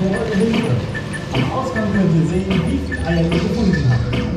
Tore gehindert. Am Ausgang können Sie sehen, wie viele Eier wir gefunden haben.